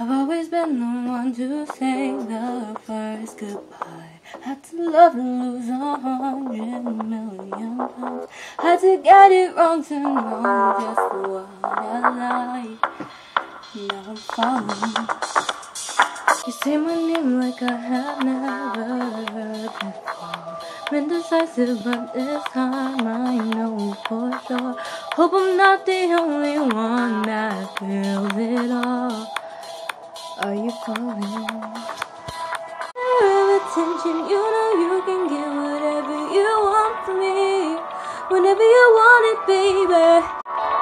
I've always been the one to say the first goodbye. Had to love and lose a hundred million times. Had to get it wrong to know just what I like. Now I'm falling. You say my name like I have never heard before. Been decisive, but this time I know for sure. Hope I'm not the only one that feels it all. Are you falling? Attention, you know you can get whatever you want from me. Whenever you want it, baby.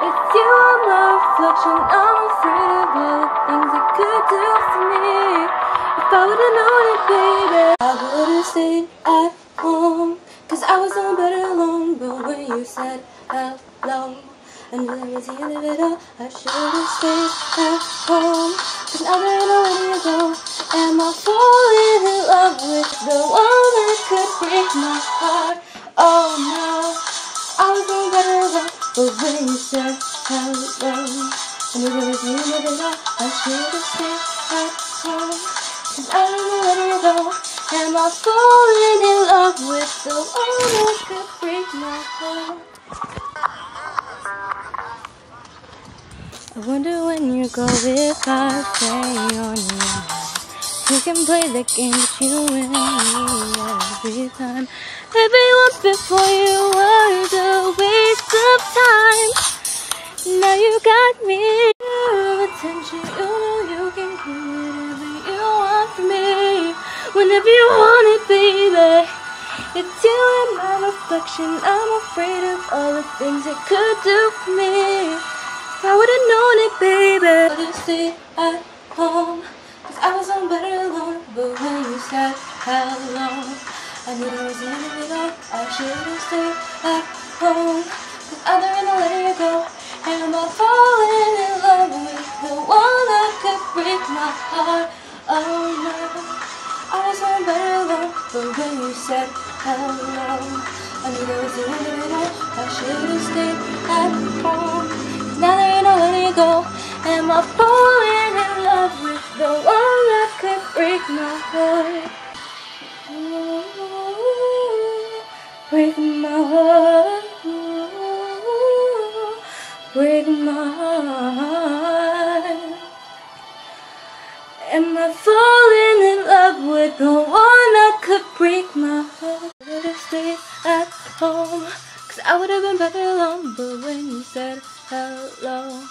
It's you, I'm my reflection. I'm afraid of all the things it could do for me. If I would've known it, baby, I would've stayed at said hello, knew that was the end of it all. I should've stayed at home. Cause now that I know where to go, am I falling in love with the one that could break my heart? Oh no, I was on better alone. But when you said hello, knew that was the end of it all. I should've stayed at home. Cause I don't know where to go. Am I falling in love with the one that could break my heart? I wonder when you go if I stay on your mind. You can play the game, but you win me every time. Everyone before you was a waste of time. Now you got me. Attention, you know you can do whatever Whenever you want it, baby. It's you and my reflection. I'm afraid of all the things it could do for me. If I would've known it, baby, I would've stayed at home. Cause I was on better alone. But when you said hello, I knew there was the end of. I should've stayed at home. Cause than letting you go, am I falling in love with the one that could break my heart? Oh no, I was on better alone. But when you said hello, I knew there was the end of it all. I should've stayed at home. Now that you know where to go, am I falling in love with the one that could break my heart? Break my heart, break my heart. Am I falling in love with the one that could break my heart? Should have stayed at home, cause I would have been better alone. But when you said hello.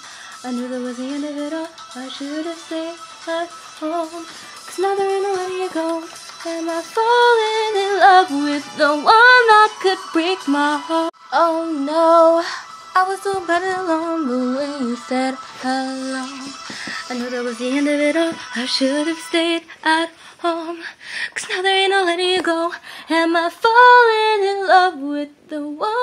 I knew that was the end of it all. I should have stayed at home. Cause now there ain't no letting you go. Am I falling in love with the one that could break my heart? Oh no, I was so better alone, but when you said hello, I knew that was the end of it all. I should have stayed at home. Cause now there ain't no letting you go. Am I falling in love with the one